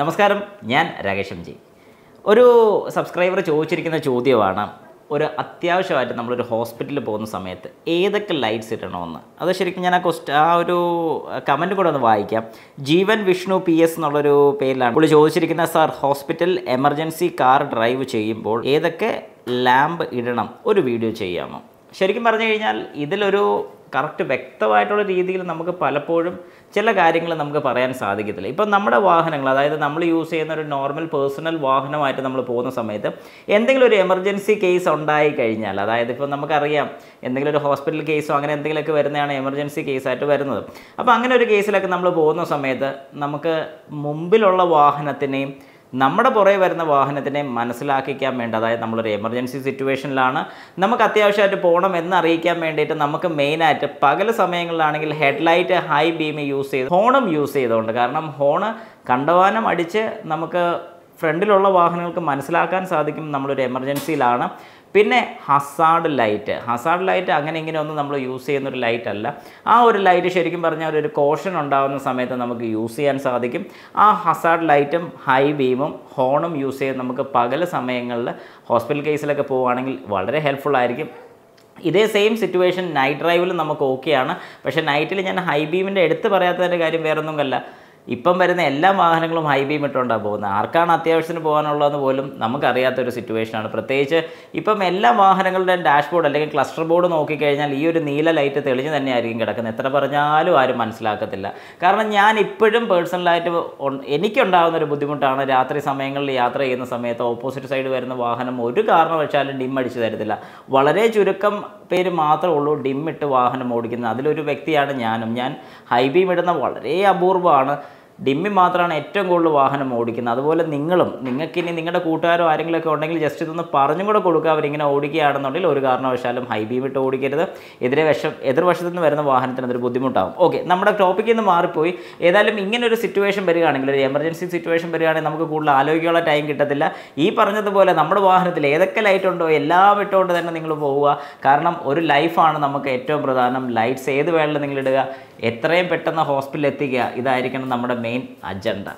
നമസ്കാരം ഞാൻ Rakesh M G. ഒരു സബ്സ്ക്രൈബർ ചോദിച്ചിരിക്കുന്ന ചോദ്യമാണ് ഒരു അത്യാവശ്യമായിട്ട് നമ്മളൊരു ഹോസ്പിറ്റലിൽ പോകുന്ന സമയത്ത് ഏതൊക്കെ ലൈറ്റ്സ് ഇടണമെന്ന്? അത് ശരിക്കും ഞാൻ ആ ക്വസ്റ്റ് ആ ഒരു കമന്റ് കൂടെ ഒന്ന് വായിക്കാം. ജീവൻ വിഷ്ണു പി എസ് എന്നുള്ളൊരു പേരിലാണ്. പുള്ളി ചോദിച്ചിരിക്കുന്ന sir hospital emergency car drive ചെയ്യുമ്പോൾ ഏതൊക്കെ ലാമ്പ് ഇടണം? ഒരു വീഡിയോ ചെയ്യാമോ? ശരിക്കും പറഞ്ഞു കഴിഞ്ഞാൽ ഇതിലൊരു കറക്റ്റ് വ്യക്തമായിട്ടുള്ള രീതിയിൽ നമുക്ക് പലപ്പോഴും ചില കാര്യങ്ങൾ നമുക്ക് പറയാൻ സാധിക്കത്തില്ല. ഇപ്പം നമ്മുടെ വാഹനങ്ങൾ അതായത് നമ്മൾ യൂസ് ചെയ്യുന്ന ഒരു നോർമൽ പേഴ്സണൽ വാഹനമായിട്ട് നമ്മൾ പോകുന്ന സമയത്ത് എന്തെങ്കിലും ഒരു എമർജൻസി കേസ് ഉണ്ടായി കഴിഞ്ഞാൽ അതായത് ഇപ്പോൾ നമുക്കറിയാം എന്തെങ്കിലും ഒരു ഹോസ്പിറ്റൽ കേസോ അങ്ങനെ എന്തെങ്കിലുമൊക്കെ വരുന്നതാണ് എമർജൻസി കേസായിട്ട് വരുന്നത്. അപ്പോൾ അങ്ങനെ ഒരു കേസിലൊക്കെ നമ്മൾ പോകുന്ന സമയത്ത് നമുക്ക് മുമ്പിലുള്ള വാഹനത്തിനെയും നമ്മുടെ പുറകെ വരുന്ന വാഹനത്തിനെ മനസ്സിലാക്കിക്കാൻ വേണ്ടി അതായത് നമ്മളൊരു എമർജൻസി സിറ്റുവേഷനിലാണ് നമുക്ക് അത്യാവശ്യമായിട്ട് പോകണം എന്ന് അറിയിക്കാൻ വേണ്ടിയിട്ട് നമുക്ക് മെയിനായിട്ട് പകൽ സമയങ്ങളിലാണെങ്കിൽ ഹെഡ്ലൈറ്റ് ഹൈ ബീം യൂസ് ചെയ്ത് ഹോണും യൂസ് ചെയ്തുകൊണ്ട് കാരണം ഹോണ് കണ്ടവാനം അടിച്ച് നമുക്ക് ഫ്രണ്ടിലുള്ള വാഹനങ്ങൾക്ക് മനസ്സിലാക്കാൻ സാധിക്കും നമ്മളൊരു എമർജൻസിയിലാണ് പിന്നെ ഹസാഡ് ലൈറ്റ്. ഹസാഡ് ലൈറ്റ് അങ്ങനെ ഇങ്ങനെ ഒന്നും നമ്മൾ യൂസ് ചെയ്യുന്ന ഒരു ലൈറ്റ് അല്ല. ആ ഒരു ലൈറ്റ് ശരിക്കും പറഞ്ഞാൽ ഒരു കോഷൻ ഉണ്ടാകുന്ന സമയത്ത് നമുക്ക് യൂസ് ചെയ്യാൻ സാധിക്കും. ആ ഹസാഡ് ലൈറ്റും ഹൈ ബീമും ഹോണും യൂസ് ചെയ്ത് നമുക്ക് പകൽ സമയങ്ങളിൽ ഹോസ്പിറ്റൽ കേസിലൊക്കെ പോവുകയാണെങ്കിൽ വളരെ ഹെൽപ്ഫുൾ ആയിരിക്കും. ഇതേ സെയിം സിറ്റുവേഷൻ നൈറ്റ് ഡ്രൈവിൽ നമുക്ക് ഓക്കെയാണ്. പക്ഷേ നൈറ്റിൽ ഞാൻ ഹൈ ബീമിന്റെ എടുത്ത് പറയാത്തതിന്റെ കാര്യം വേറൊന്നുമല്ല. ഇപ്പം വരുന്ന എല്ലാ വാഹനങ്ങളും ഹൈ ബീം ഇട്ടുകൊണ്ടാണ് പോകുന്നത്. ആർക്കാണ് അത്യാവശ്യത്തിന് പോകാനുള്ളതെന്ന് പോലും നമുക്കറിയാത്തൊരു സിറ്റുവേഷനാണ് പ്രത്യേകിച്ച് ഇപ്പം എല്ലാ വാഹനങ്ങളുടെയും ഡാഷ്ബോർഡ് അല്ലെങ്കിൽ ക്ലസ്റ്റർ ബോർഡ് നോക്കിക്കഴിഞ്ഞാൽ ഈ ഒരു നീല ലൈറ്റ് തെളിഞ്ഞ് തന്നെയായിരിക്കും കിടക്കുന്നത്. എത്ര പറഞ്ഞാലും ആരും മനസ്സിലാക്കത്തില്ല. കാരണം ഞാൻ ഇപ്പോഴും പേഴ്സണലായിട്ട് എനിക്കുണ്ടാകുന്ന ഒരു ബുദ്ധിമുട്ടാണ് രാത്രി സമയങ്ങളിൽ യാത്ര ചെയ്യുന്ന സമയത്ത് ഓപ്പോസിറ്റ് സൈഡ് വരുന്ന വാഹനം ഒരു കാരണവശാലും ഡിം അടിച്ചു തരത്തില്ല. വളരെ ചുരുക്കം പേര് മാത്രമേ ഉള്ളൂ ഡിം ഇട്ട് വാഹനം ഓടിക്കുന്നത്. അതിലൊരു വ്യക്തിയാണ് ഞാനും. ഞാൻ ഹൈ ബീം ഇടുന്ന വളരെ അപൂർവമാണ്. ഡിമ്മി മാത്രമാണ് ഏറ്റവും കൂടുതൽ വാഹനം ഓടിക്കുന്നത്. അതുപോലെ നിങ്ങളും നിങ്ങൾക്ക് ഇനി നിങ്ങളുടെ കൂട്ടുകാരോ ആരെങ്കിലുമൊക്കെ ഉണ്ടെങ്കിൽ ജസ്റ്റ് ഇതൊന്ന് പറഞ്ഞും കൂടെ കൊടുക്കുക. അവരിങ്ങനെ ഓടിക്കുകയാണെന്നുണ്ടെങ്കിൽ ഒരു കാരണവശാലും ഹൈ ബീം ഇട്ട് ഓടിക്കരുത്. എതിരെ വശം എതിർവശത്തു നിന്ന് വരുന്ന വാഹനത്തിന് അതൊരു ബുദ്ധിമുട്ടാകും ഓക്കെ നമ്മുടെ ടോപ്പിക്കിൽ നിന്ന് മാറിപ്പോയി. ഏതായാലും ഇങ്ങനെ ഒരു സിറ്റുവേഷൻ വരികയാണെങ്കിൽ ഒരു എമർജൻസി സിറ്റുവേഷൻ വരികയാണെങ്കിൽ നമുക്ക് കൂടുതൽ ആലോചിക്കാനുള്ള ടൈം കിട്ടത്തില്ല. ഈ പറഞ്ഞതുപോലെ നമ്മുടെ വാഹനത്തിൽ ഏതൊക്കെ ലൈറ്റ് ഉണ്ടോ എല്ലാം ഇട്ടുകൊണ്ട് തന്നെ നിങ്ങൾ പോവുക. കാരണം ഒരു ലൈഫാണ് നമുക്ക് ഏറ്റവും പ്രധാനം. ലൈറ്റ്സ് ഏത് വേളയിൽ നിങ്ങൾ ഇടുക. എത്രയും പെട്ടെന്ന് ഹോസ്പിറ്റലിൽ എത്തിക്കുക. ഇതായിരിക്കണം നമ്മുടെ main agenda.